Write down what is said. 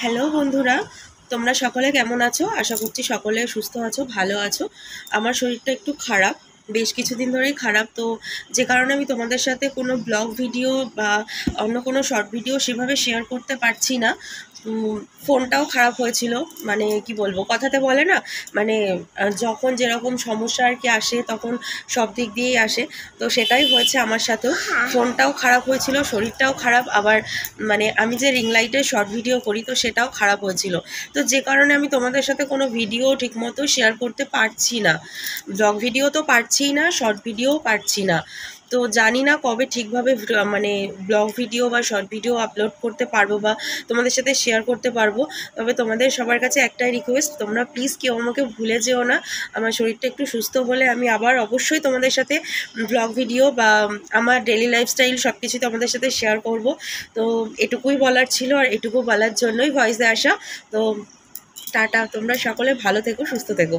Hello বন্ধুরা, তোমরা সকলে কেমন আছো? আশা করছি সকলে সুস্থ আছো, ভালো আছো। আমার শরীরটা একটু খারাপ। বেশ কিছুদিন ধরেই খারাপ। তো যে কারণে আমি তোমাদের সাথে কোনো ব্লগ ভিডিও বা অন্য কোনো শর্ট ভিডিও সেভাবে শেয়ার করতে পারছি না। ফোনটাও খারাপ হয়েছিল। মানে কি বলব, কথাতে বলে না মানে যখন যেরকম সমস্যা আর কি আসে তখন সব দিক দিয়েই আসে। তো সেটাই হয়েছে আমার সাথেও। ফোনটাও খারাপ হয়েছিল, শরীরটাও খারাপ। আবার মানে আমি যে রিং লাইটের শর্ট ভিডিও করি তো সেটাও খারাপ হয়েছিল। তো যে কারণে আমি তোমাদের সাথে কোনো ভিডিও ঠিকমতো শেয়ার করতে পারছি না। ব্লগ ভিডিও তো পারছিই না শর্ট ভিডিও পারছি না। তো জানি না কবে ঠিকভাবে মানে ব্লগ ভিডিও বা শর্ট ভিডিও আপলোড করতে পারব বা তোমাদের সাথে শেয়ার করতে পারব। তবে তোমাদের সবার কাছে একটাই রিকোয়েস্ট তোমরা প্লিজ কেউ আমাকে ভুলে যেও না। আমার শরীরটা একটু সুস্থ হলে আমি আবার অবশ্যই তোমাদের সাথে ব্লগ ভিডিও বা আমার ডেলি লাইফস্টাইল সব কিছু তোমাদের সাথে শেয়ার করব। তো এটুকুই বলার ছিল আর এটুকু বলার জন্যই ভয়েসে আসা। তো টাটা, তোমরা সকলে ভালো থেকো, সুস্থ থেকো।